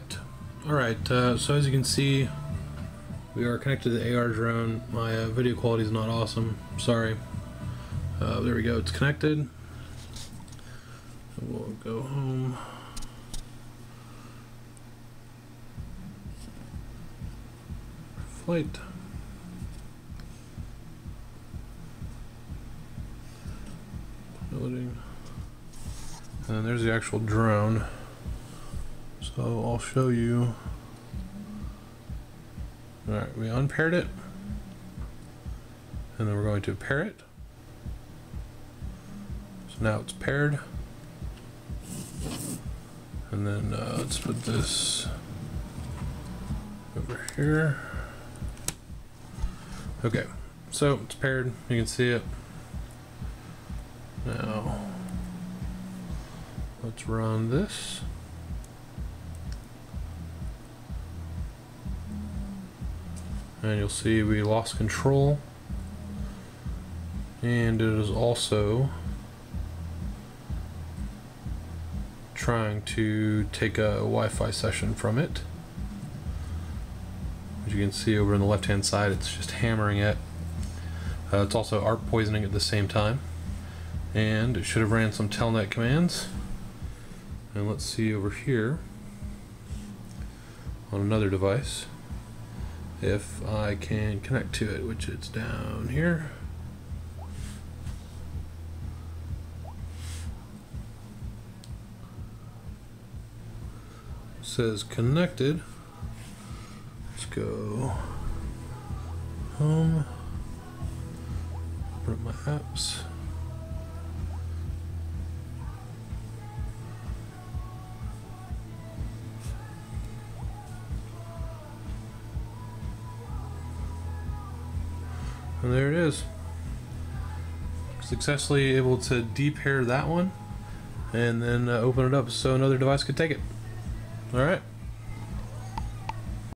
Alright. Alright, uh, so as you can see, we are connected to the AR drone. My uh, video quality is not awesome. Sorry. Uh, there we go, it's connected. We'll go home. Flight. Loading. And there's the actual drone. So I'll show you. Alright, we unpaired it. And then we're going to pair it. So now it's paired. And then uh, let's put this over here. Okay, so it's paired. You can see it. Now, let's run this. And you'll see we lost control. And it is also trying to take a Wi-Fi session from it. As you can see over on the left hand side, it's just hammering it. Uh, it's also ARP poisoning at the same time. And it should have ran some telnet commands. And let's see over here on another device if I can connect to it, which it's down here. It says connected. Let's go home. Up my apps. And there it is. Successfully able to depair that one and then uh, open it up so another device could take it. All right.